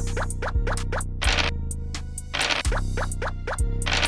Thank you.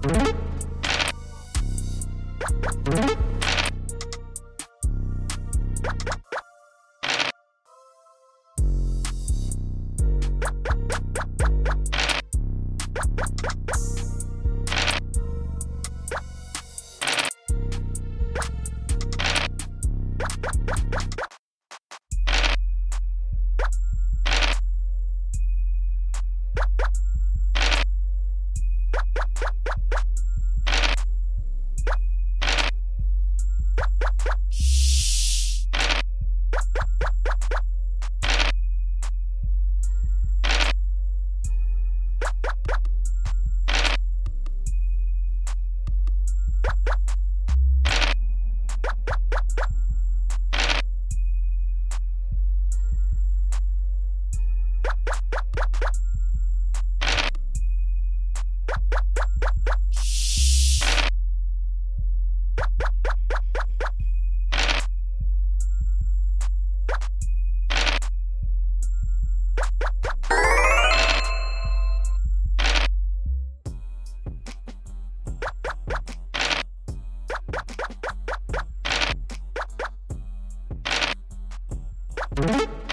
Thank you. you.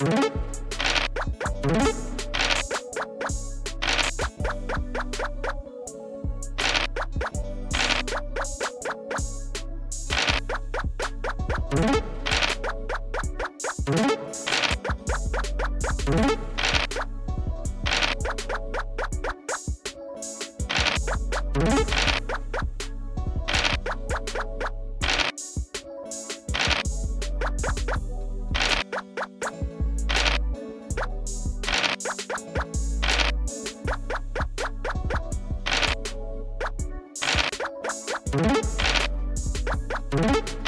You Thank you.